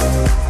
Bye.